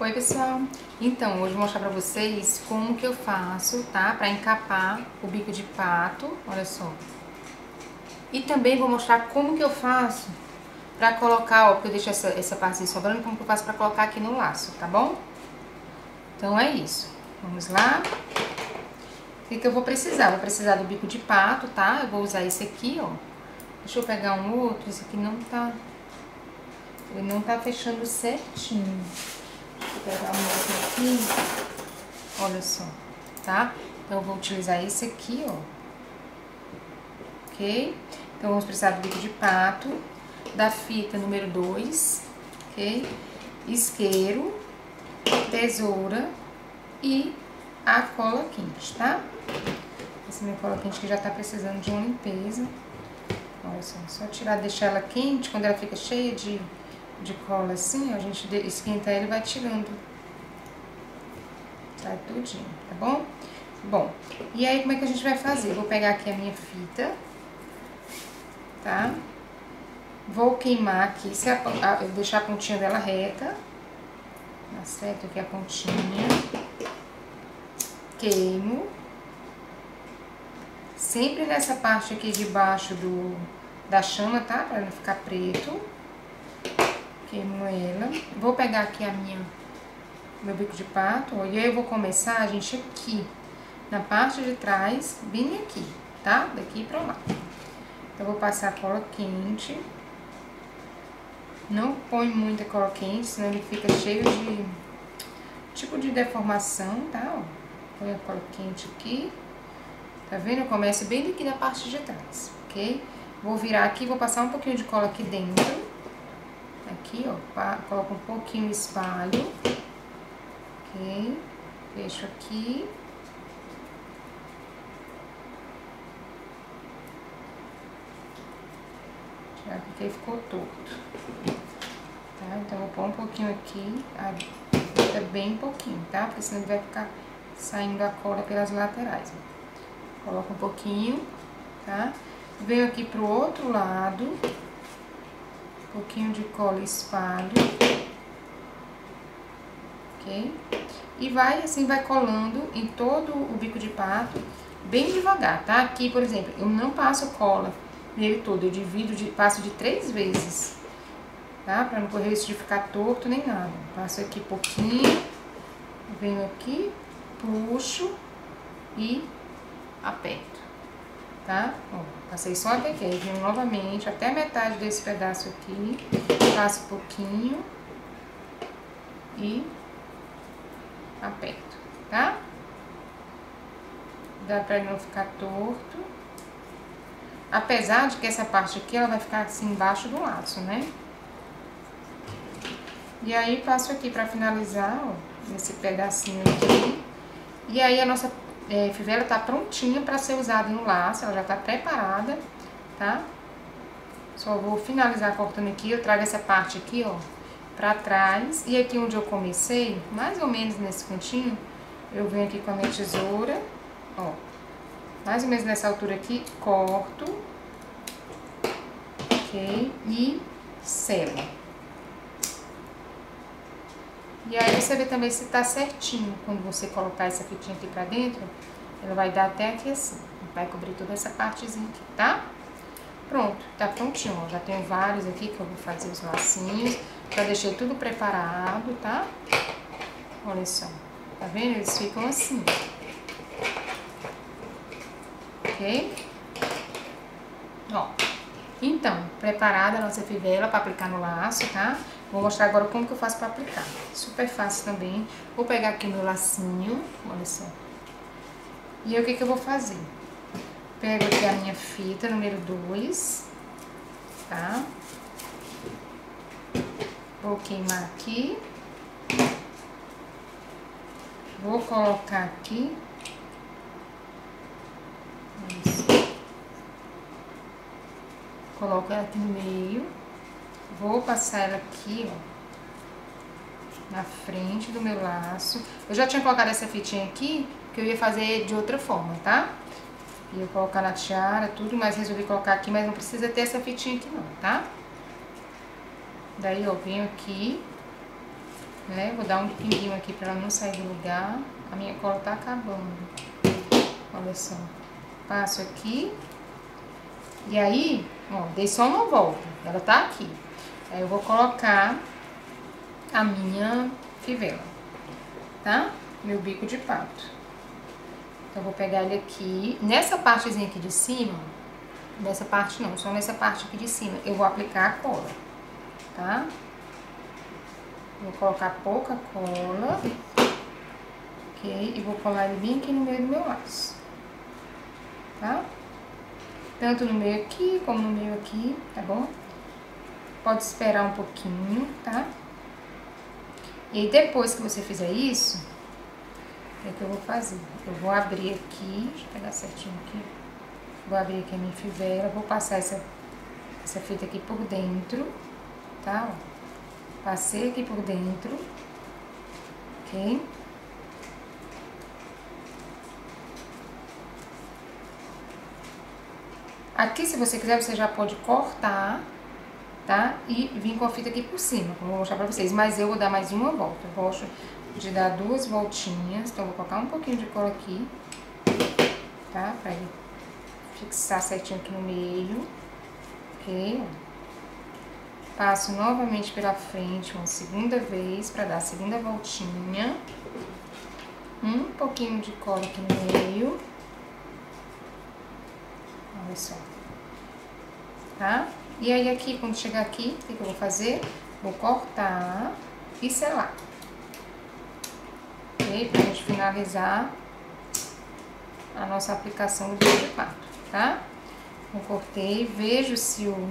Oi pessoal, então hoje vou mostrar pra vocês como que eu faço, tá? Pra encapar o bico de pato, olha só. E também vou mostrar como que eu faço pra colocar, ó, porque eu deixo essa, essa parte sobrando, como que eu faço pra colocar aqui no laço, tá bom? Então é isso, vamos lá. O que que eu vou precisar? Vou precisar do bico de pato, tá? Eu vou usar esse aqui, ó. Deixa eu pegar um outro, esse aqui não tá... Ele não tá fechando certinho. Vou pegar um outro aqui. Olha só, tá? Então, eu vou utilizar esse aqui, ó. Ok? Então, vamos precisar do bico de pato, da fita número 2, ok? Isqueiro, tesoura e a cola quente, tá? Essa minha cola quente que já tá precisando de uma limpeza. Olha só, só tirar, deixar ela quente, quando ela fica cheia de de cola assim, a gente esquenta ele vai tirando. Sai tudinho, tá bom? Bom, e aí como é que a gente vai fazer? Vou pegar aqui a minha fita, tá? Vou queimar aqui, se a, a, deixar a pontinha dela reta. Acerto aqui a pontinha. Queimo. Sempre nessa parte aqui de baixo do, da chama, tá? Pra não ficar preto. Queimo ela. Vou pegar aqui a minha, meu bico de pato, ó, e aí eu vou começar, gente, aqui, na parte de trás, bem aqui, tá? Daqui pra lá. Então, vou passar cola quente. Não põe muita cola quente, senão ele fica cheio de tipo de deformação, tá? Ó, põe a cola quente aqui. Tá vendo? Eu começo bem daqui da parte de trás, ok? Vou virar aqui, vou passar um pouquinho de cola aqui dentro aqui, ó, coloco um pouquinho espalho, ok? Fecho aqui. Já porque ficou torto. Tá? Então, vou pôr um pouquinho aqui, é bem pouquinho, tá? Porque senão vai ficar saindo a cola pelas laterais. Coloco um pouquinho, tá? Venho aqui pro outro lado um pouquinho de cola espalho, ok? E vai, assim, vai colando em todo o bico de pato, bem devagar, tá? Aqui, por exemplo, eu não passo cola nele todo, eu divido, de, passo de três vezes, tá? Pra não correr risco de ficar torto nem nada. Passo aqui pouquinho, venho aqui, puxo e aperto tá? Ó, passei só até aqui, venho novamente até metade desse pedaço aqui, passo um pouquinho e aperto, tá? Dá pra não ficar torto. Apesar de que essa parte aqui, ela vai ficar assim embaixo do laço, né? E aí, passo aqui pra finalizar, ó, esse pedacinho aqui. E aí, a nossa é, fivela tá prontinha para ser usada no laço, ela já tá preparada, tá? Só vou finalizar cortando aqui, eu trago essa parte aqui, ó, pra trás. E aqui onde eu comecei, mais ou menos nesse cantinho, eu venho aqui com a minha tesoura, ó, mais ou menos nessa altura aqui, corto, ok? E selo. E aí você vê também se tá certinho. Quando você colocar essa fitinha aqui pra dentro, ela vai dar até aqui assim. Vai cobrir toda essa partezinha aqui, tá? Pronto, tá prontinho, ó. Já tenho vários aqui que eu vou fazer os lacinhos. Já deixei tudo preparado, tá? Olha só. Tá vendo? Eles ficam assim. Ok? Ó. Então, preparada a nossa fivela para aplicar no laço, tá? Vou mostrar agora como que eu faço para aplicar. Super fácil também. Vou pegar aqui meu lacinho, olha só. E o que que eu vou fazer? Pego aqui a minha fita número 2, tá? Vou queimar aqui. Vou colocar aqui. Isso. Coloco ela aqui no meio. Vou passar ela aqui, ó, na frente do meu laço. Eu já tinha colocado essa fitinha aqui, que eu ia fazer de outra forma, tá? Ia colocar na tiara, tudo, mas resolvi colocar aqui, mas não precisa ter essa fitinha aqui não, tá? Daí, ó, venho aqui, né? Vou dar um pinguinho aqui pra ela não sair do lugar. A minha cola tá acabando. Olha só. Passo aqui. E aí, ó, dei só uma volta. Ela tá aqui. Aí eu vou colocar a minha fivela, tá? Meu bico de pato. Então, eu vou pegar ele aqui. Nessa partezinha aqui de cima, nessa parte não, só nessa parte aqui de cima, eu vou aplicar a cola, tá? Vou colocar pouca cola, ok? E vou colar ele bem aqui no meio do meu laço, tá? Tanto no meio aqui, como no meio aqui, tá bom? Pode esperar um pouquinho, tá? E depois que você fizer isso, o que, é que eu vou fazer? Eu vou abrir aqui, deixa eu pegar certinho aqui. Vou abrir aqui a minha fivela, vou passar essa, essa fita aqui por dentro, tá? Ó. Passei aqui por dentro, ok? Aqui, se você quiser, você já pode cortar, tá? E vir com a fita aqui por cima, como eu vou mostrar pra vocês. Mas eu vou dar mais uma volta. Eu gosto de dar duas voltinhas. Então, eu vou colocar um pouquinho de cola aqui, tá? Pra ele fixar certinho aqui no meio, ok? Passo novamente pela frente uma segunda vez para dar a segunda voltinha. Um pouquinho de cola aqui no meio. Olha só. Tá? E aí aqui, quando chegar aqui, o que, que eu vou fazer? Vou cortar e selar. Ok? Pra gente finalizar a nossa aplicação do de pato, tá? Eu cortei, vejo se o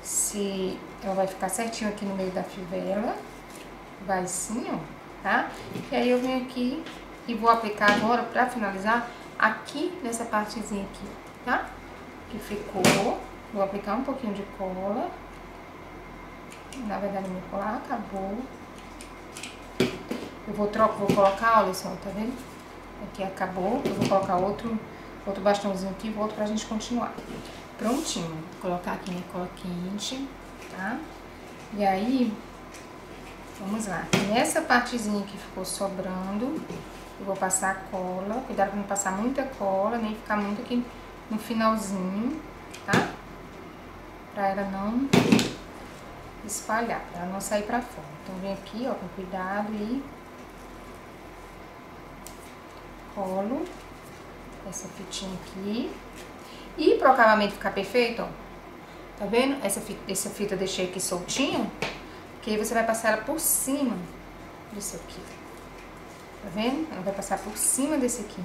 se ela vai ficar certinho aqui no meio da fivela. Vai sim, ó, tá? E aí eu venho aqui e vou aplicar agora, pra finalizar, aqui nessa partezinha aqui, tá? Que ficou. Vou aplicar um pouquinho de cola. Na verdade, meu colar acabou. Eu vou, trocar, vou colocar, olha só, tá vendo? Aqui acabou. Eu vou colocar outro, outro bastãozinho aqui volto pra gente continuar. Prontinho. Vou colocar aqui minha cola quente, tá? E aí, vamos lá. Nessa partezinha que ficou sobrando, eu vou passar a cola. Cuidado pra não passar muita cola, nem ficar muito aqui no finalzinho, tá? Pra ela não espalhar, pra ela não sair pra fora. Então, vem aqui, ó, com cuidado e colo essa fitinha aqui. E pro acabamento ficar perfeito, ó, tá vendo? Essa fita, essa fita eu deixei aqui soltinha, que aí você vai passar ela por cima disso aqui. Tá vendo? Ela vai passar por cima desse aqui.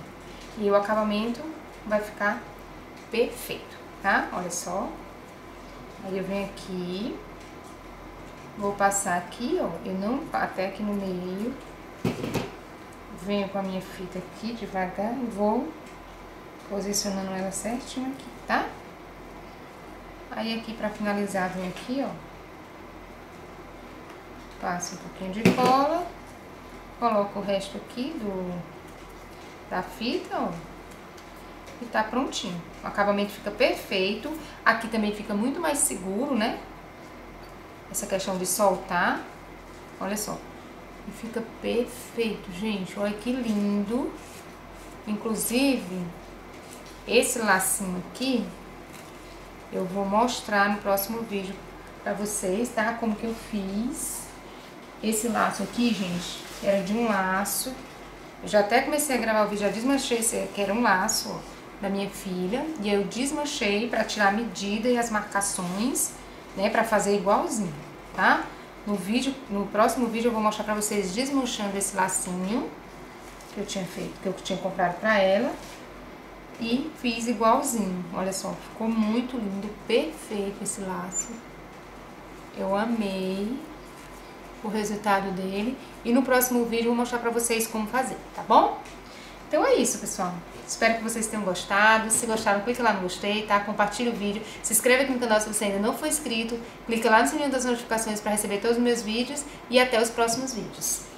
E o acabamento vai ficar perfeito, tá? Olha só. Aí eu venho aqui, vou passar aqui, ó, eu não, até aqui no meio. Venho com a minha fita aqui devagar e vou posicionando ela certinho aqui, tá? Aí aqui pra finalizar, vem aqui, ó. Passo um pouquinho de cola. Coloco o resto aqui do, da fita, ó. E tá prontinho. O acabamento fica perfeito. Aqui também fica muito mais seguro, né? Essa questão de soltar. Olha só. E fica perfeito, gente. Olha que lindo. Inclusive, esse lacinho aqui, eu vou mostrar no próximo vídeo pra vocês, tá? Como que eu fiz. Esse laço aqui, gente, era de um laço. Eu já até comecei a gravar o vídeo, já desmanchei esse que era um laço, ó, da minha filha. E eu desmanchei pra tirar a medida e as marcações, né? Pra fazer igualzinho, tá? No vídeo, no próximo vídeo eu vou mostrar pra vocês desmanchando esse lacinho que eu tinha feito, que eu tinha comprado pra ela. E fiz igualzinho, olha só, ficou muito lindo, perfeito esse laço. Eu amei o resultado dele. E no próximo vídeo eu vou mostrar pra vocês como fazer, tá bom? Então é isso, pessoal. Espero que vocês tenham gostado. Se gostaram, clique lá no gostei, tá? Compartilhe o vídeo. Se inscreva aqui no canal se você ainda não for inscrito. Clique lá no sininho das notificações para receber todos os meus vídeos. E até os próximos vídeos.